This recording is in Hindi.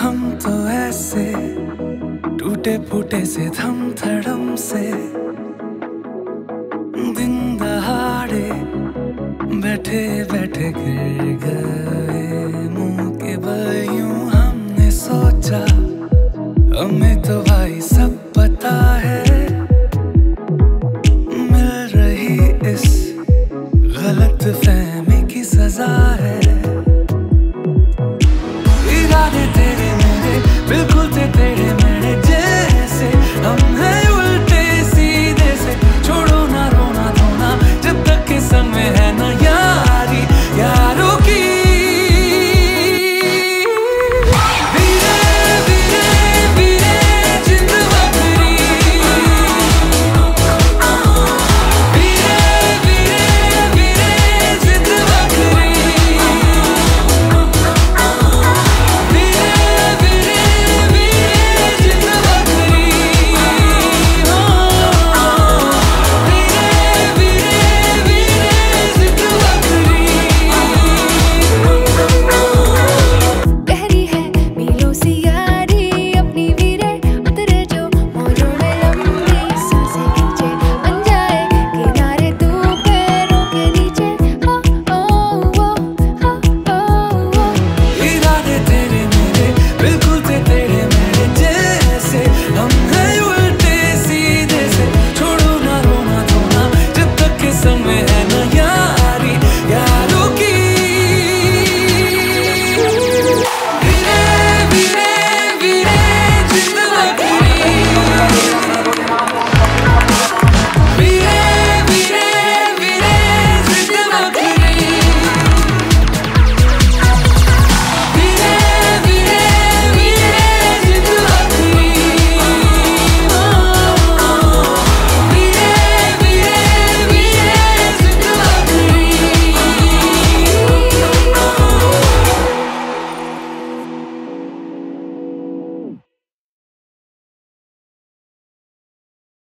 हम तो ऐसे टूटे फूटे से थम थड़म से। दिन दहाड़े बैठे बैठे गिर गए।